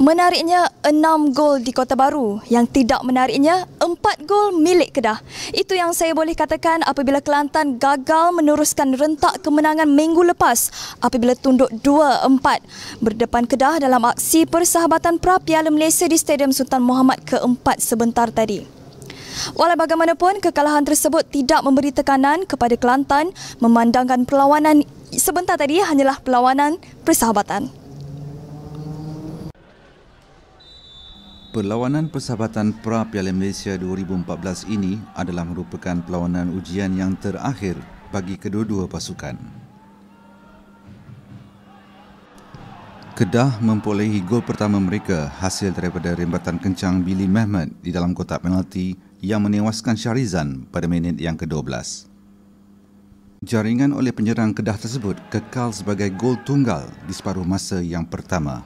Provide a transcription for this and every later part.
Menariknya 6 gol di Kota Baru. Yang tidak menariknya 4 gol milik Kedah. Itu yang saya boleh katakan apabila Kelantan gagal meneruskan rentak kemenangan minggu lepas apabila tunduk 2-4 berdepan Kedah dalam aksi persahabatan pra Piala Malaysia di Stadium Sultan Muhammad keempat sebentar tadi. Walau bagaimanapun, kekalahan tersebut tidak memberi tekanan kepada Kelantan memandangkan perlawanan sebentar tadi hanyalah perlawanan persahabatan. Perlawanan Persahabatan Pra Piala Malaysia 2014 ini adalah merupakan perlawanan ujian yang terakhir bagi kedua-dua pasukan. Kedah memperolehi gol pertama mereka hasil daripada rembatan kencang Billy Mehmet di dalam kotak penalti yang menewaskan Syarizan pada minit yang ke-12. Jaringan oleh penyerang Kedah tersebut kekal sebagai gol tunggal di separuh masa yang pertama.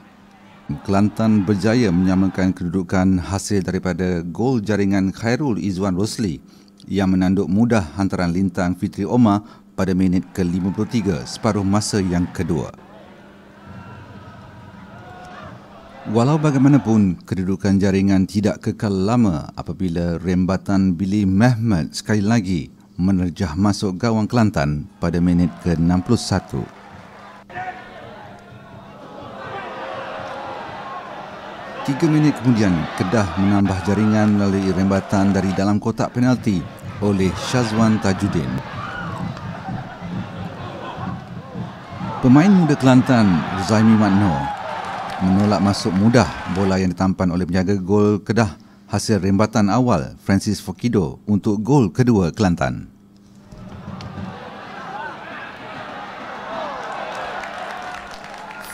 Kelantan berjaya menyamakan kedudukan hasil daripada gol jaringan Khairul Izwan Rosli yang menanduk mudah hantaran lintang Fitri Omar pada minit ke-53 separuh masa yang kedua. Walau bagaimanapun, kedudukan jaringan tidak kekal lama apabila rembatan Billy Mehmet sekali lagi menerjah masuk gawang Kelantan pada minit ke-61. Tiga minit kemudian, Kedah menambah jaringan melalui rembatan dari dalam kotak penalti oleh Syazwan Tajuddin. Pemain muda Kelantan, Zaimi Matno, menolak masuk mudah bola yang ditampan oleh penjaga gol Kedah hasil rembatan awal Francis Fokido untuk gol kedua Kelantan.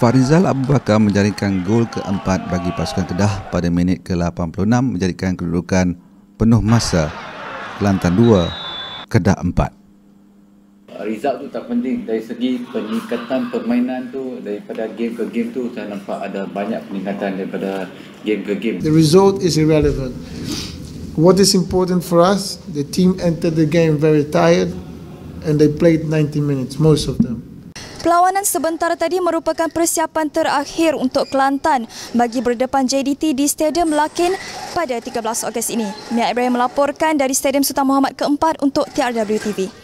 Farizal Abu Bakar menjaringkan gol keempat bagi pasukan Kedah pada minit ke-86 menjadikan kedudukan penuh masa Kelantan 2, Kedah 4. Result tu tak penting dari segi peningkatan permainan tu daripada game ke game tu saya nampak ada banyak peningkatan daripada game ke game. The result is irrelevant. What is important for us, the team entered the game very tired and they played 90 minutes, most of them. Perlawanan sebentar tadi merupakan persiapan terakhir untuk Kelantan bagi berdepan JDT di Stadium Lakin pada 13 Ogos ini. Mia Ibrahim melaporkan dari Stadium Sultan Muhammad keempat untuk TRW TV.